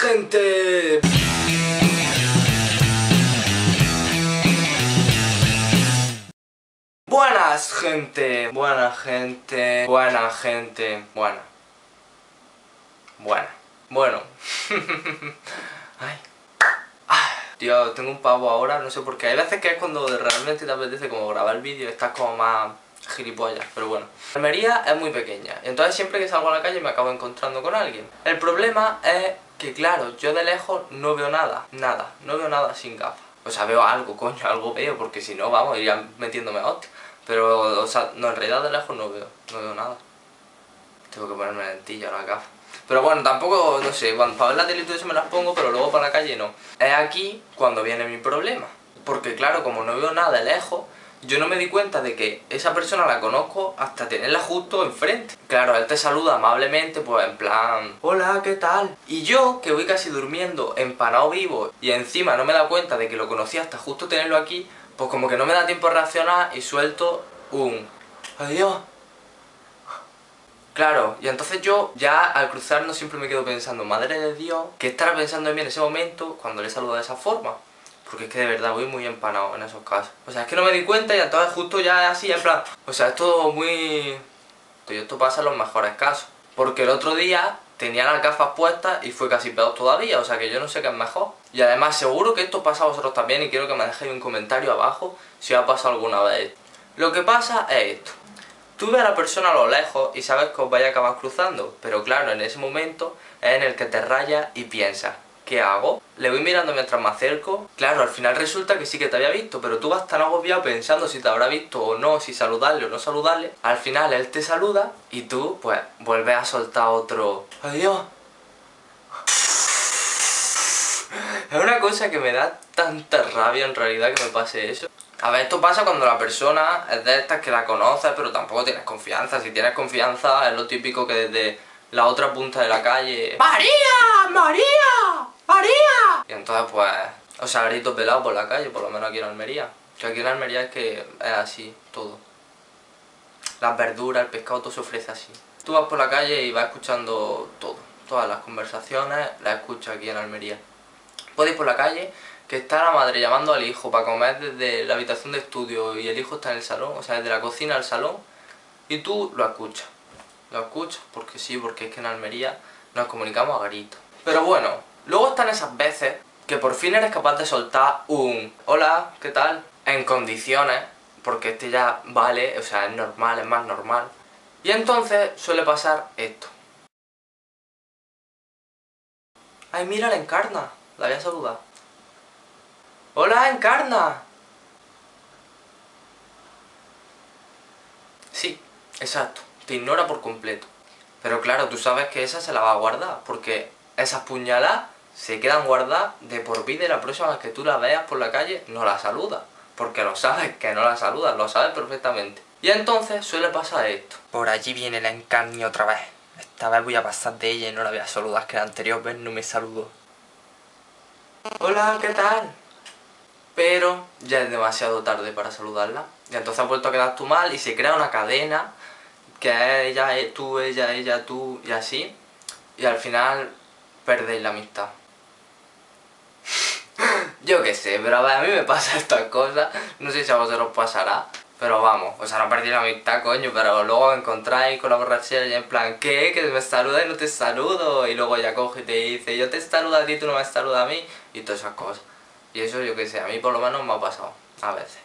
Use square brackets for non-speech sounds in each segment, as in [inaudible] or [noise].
gente! Buenas gente, buena gente, buena gente, buena. Buena. Bueno. [laughs] Ay. Ah, Tío, tengo un pavo ahora, no sé por qué. Hay veces que es cuando realmente te apetece como grabar el vídeo estás como más gilipollas, pero bueno. Almería es muy pequeña, entonces siempre que salgo a la calle me acabo encontrando con alguien. El problema es que, claro, yo de lejos no veo nada, nada, no veo nada sin gafas. O sea, veo algo, [laughs] coño, algo veo, porque si no, vamos, iría metiéndome hostia. Pero, o sea, no, en realidad de lejos no veo, no veo nada. Tengo que ponerme lentilla la gafa. Pero bueno, tampoco, no sé, cuando, para ver la tele y me las pongo, pero luego para la calle no. Es aquí cuando viene mi problema. Porque claro, como no veo nada de lejos, yo no me di cuenta de que esa persona la conozco hasta tenerla justo enfrente. Claro, él te saluda amablemente, pues en plan, hola, ¿qué tal? Y yo, que voy casi durmiendo, empanado vivo, y encima no me da cuenta de que lo conocí hasta justo tenerlo aquí, pues como que no me da tiempo a reaccionar y suelto un adiós. Claro, y entonces yo ya al cruzarnos siempre me quedo pensando, madre de Dios, ¿qué estará pensando en mí en ese momento cuando le saludo de esa forma? Porque es que de verdad voy muy empanado en esos casos. O sea, es que no me di cuenta y entonces justo ya así, en plan... O sea, es todo muy... Y esto pasa en los mejores casos. Porque el otro día tenía las gafas puestas y fue casi peor todavía. O sea, que yo no sé qué es mejor. Y además seguro que esto pasa a vosotros también y quiero que me dejéis un comentario abajo si os ha pasado alguna vez. Lo que pasa es esto. Tú ves a la persona a lo lejos y sabes que os vais a acabar cruzando. Pero claro, en ese momento es en el que te rayas y piensas... ¿qué hago? Le voy mirando mientras me acerco. Claro, al final resulta que sí que te había visto, pero tú vas tan agobiado pensando si te habrá visto o no, si saludarle o no saludarle. Al final él te saluda y tú, pues, vuelves a soltar otro adiós. Es una cosa que me da tanta rabia en realidad que me pase eso. A ver, esto pasa cuando la persona es de estas que la conoces, pero tampoco tienes confianza. Si tienes confianza es lo típico que desde la otra punta de la calle... ¡María! ¡María! Y entonces pues, o sea, gritos pelados por la calle, por lo menos aquí en Almería. Que aquí en Almería es que es así, todo. Las verduras, el pescado, todo se ofrece así. Tú vas por la calle y vas escuchando todo. Todas las conversaciones las escuchas aquí en Almería. Puedes ir por la calle, que está la madre llamando al hijo para comer desde la habitación de estudio y el hijo está en el salón, o sea, desde la cocina al salón, y tú lo escuchas. Lo escuchas porque sí, porque es que en Almería nos comunicamos a gritos. Pero bueno, luego están esas veces que por fin eres capaz de soltar un hola, ¿qué tal? En condiciones, porque este ya vale, o sea, es normal, es más normal. Y entonces suele pasar esto. Ay, mira la encarna, la voy a saludar. Hola, encarna. Sí, exacto, te ignora por completo. Pero claro, tú sabes que esa se la va a guardar, porque esas puñaladas se quedan guardadas de por vida y la próxima vez que tú la veas por la calle no la saludas. Porque lo sabes que no la saludas, lo sabes perfectamente. Y entonces suele pasar esto. Por allí viene la encarni otra vez. Esta vez voy a pasar de ella y no la voy a saludar, que la anterior vez no me saludó. Hola, ¿qué tal? Pero ya es demasiado tarde para saludarla. Y entonces has vuelto a quedar tú mal y se crea una cadena que ella, tú, ella, ella, tú y así. Y al final perdéis la amistad. Yo qué sé, pero a, mí me pasa [laughs] estas cosas. No sé si a vosotros pasará. Pero vamos, o sea, no perdí la amistad, coño, pero luego encontráis con la borrachera y en plan, ¿qué? Que me saluda y no te saludo. Y luego ella coge y te dice, yo te saludo a ti, tú no me saludas a mí. Y todas esas cosas. Y eso yo qué sé, a mí por lo menos me ha pasado, a veces.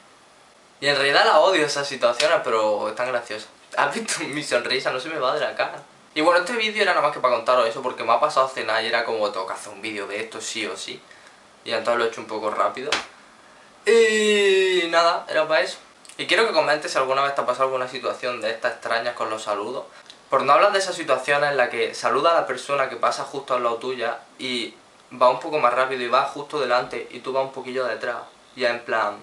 Y en realidad la odio esas situaciones, pero están graciosas. ¿Has visto mi sonrisa? No se me va de la cara. Y bueno, este vídeo era nada más que para contaros eso, porque me ha pasado a cenar y era como, que hacer un vídeo de esto sí o sí. Y entonces lo he hecho un poco rápido. Y nada, era para eso. Y quiero que comentes si alguna vez te ha pasado alguna situación de estas extrañas con los saludos. Por no hablar de esas situaciones en las que saluda a la persona que pasa justo al lado tuya y va un poco más rápido y va justo delante y tú vas un poquillo detrás. Ya en plan...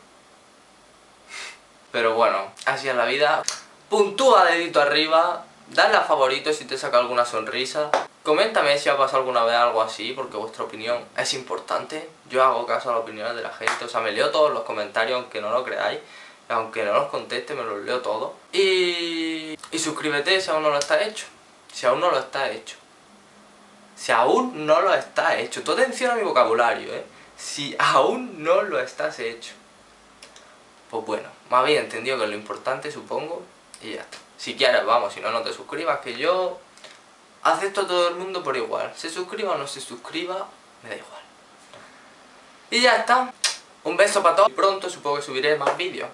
Pero bueno, así es la vida. Puntúa dedito arriba, dale a favorito si te saca alguna sonrisa. Coméntame si ha pasado alguna vez algo así, porque vuestra opinión es importante. Yo hago caso a las opiniones de la gente, o sea, me leo todos los comentarios aunque no lo creáis. Aunque no los conteste, me los leo todos. Y, suscríbete si aún no lo está hecho. Si aún no lo está hecho. Si aún no lo estás hecho, tú atención a mi vocabulario, ¿eh? Si aún no lo estás hecho. Pues bueno, más bien entendido que es lo importante, supongo, y ya está. Si quieres, vamos, si no, no te suscribas, que yo acepto a todo el mundo por igual. Se suscriba o no se suscriba, me da igual. Y ya está. Un beso para todos. Pronto supongo que subiré más vídeos.